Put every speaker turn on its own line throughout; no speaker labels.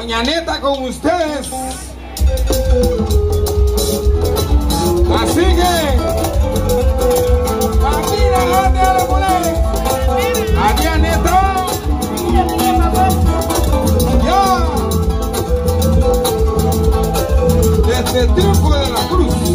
Doña Neta con ustedes. Así que, aquí la grande de la mujer. Adiós, Neta. Ya. Desde el triunfo de la cruz.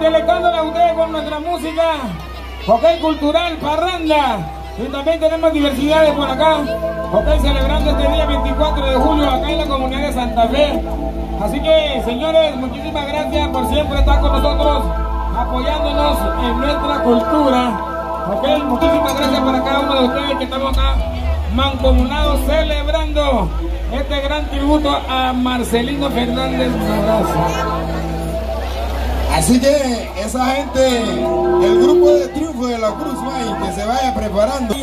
Delectándole a ustedes con nuestra música, ok, cultural, parranda. Y también tenemos diversidades por acá, ok, celebrando este día 24 de julio acá en la comunidad de Santa Fe. Así que, señores, muchísimas gracias por siempre estar con nosotros, apoyándonos en nuestra cultura. Ok, muchísimas gracias para cada uno de ustedes que estamos acá mancomunados celebrando este gran tributo a Marcelino Fernández. Un.
Así que esa gente, el grupo de triunfo de la Cruz May, que se vaya preparando.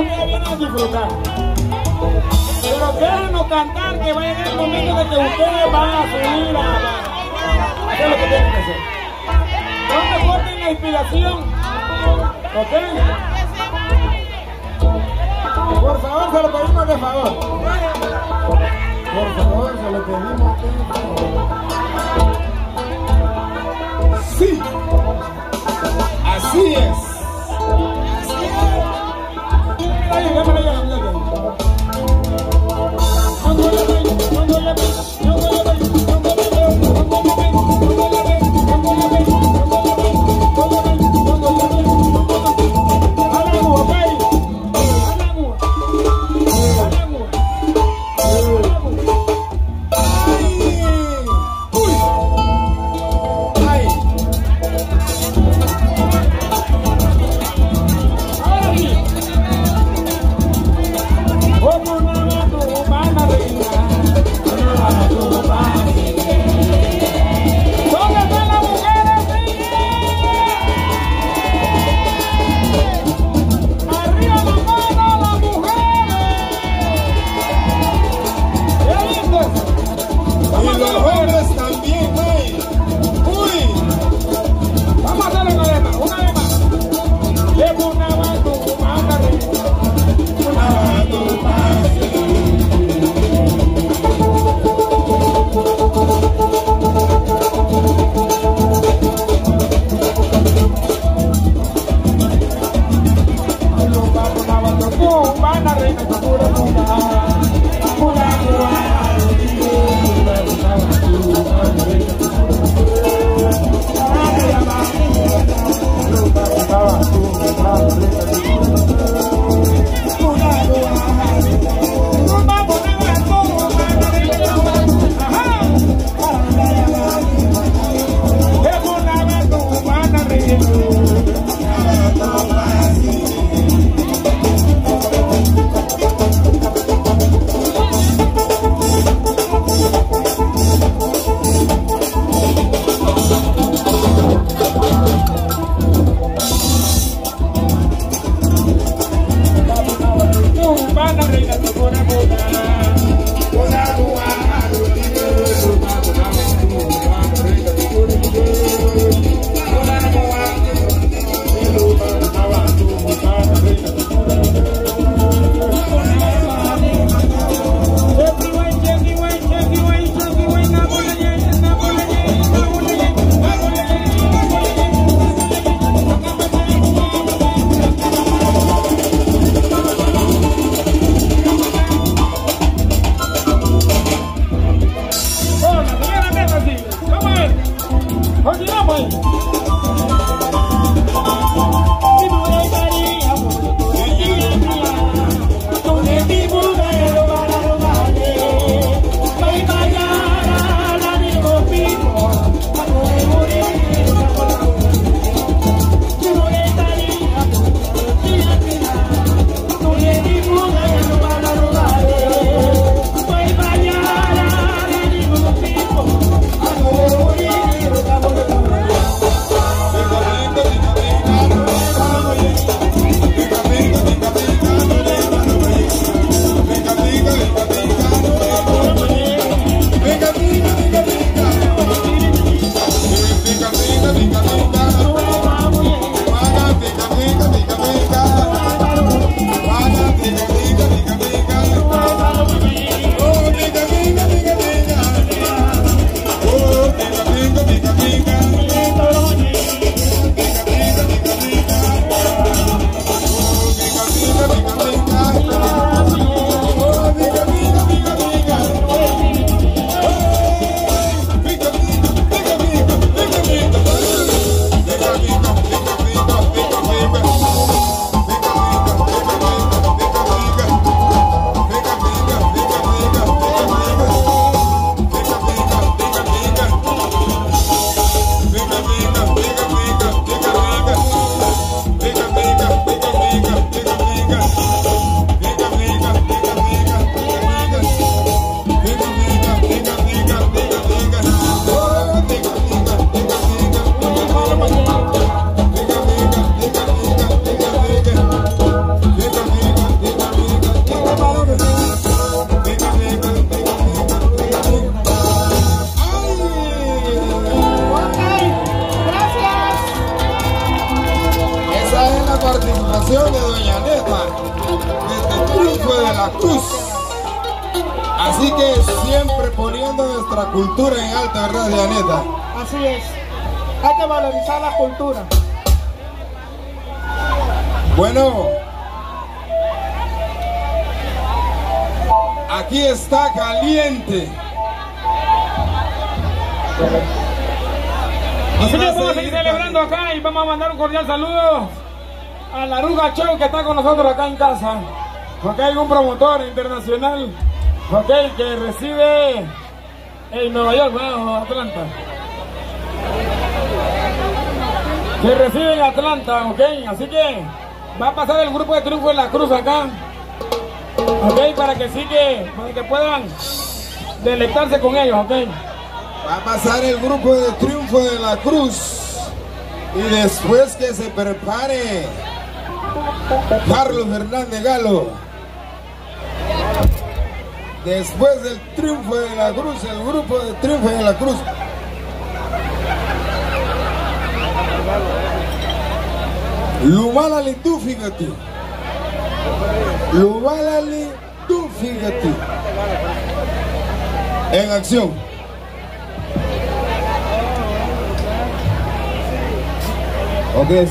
Ustedes vienen a disfrutar. Pero déjenos cantar que va a llegar el momento de que ustedes van a subir a hacer lo que tienen que hacer. No me corten la inspiración. ¿Ok? Por favor, se lo pedimos de favor. Por favor, se lo pedimos de favor.
Cubana, reina cultura
poniendo nuestra cultura en alta, ¿verdad, Doña Neta?
Así es. Hay que valorizar la cultura.
Bueno, aquí está caliente.
Así que vamos a seguir celebrando acá y vamos a mandar un cordial saludo a la Ruga que está con nosotros acá en casa. Porque hay un promotor internacional ok, que reside en Nueva York, ¿no? Atlanta. Que reside en Atlanta, ok. Así que va a pasar el grupo de triunfo en la cruz acá. Ok, para que sí para que puedan deleitarse con ellos, ok.
Va a pasar el grupo de triunfo de la cruz. Y después que se prepare Carlos Fernández Galo. Después del triunfo de la cruz, el grupo de triunfo de la cruz. Lumalali tú, fíjate. Lumalali tú, fíjate. En acción. Ok,